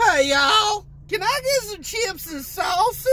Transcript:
Hey, y'all. Can I get some chips and salsa?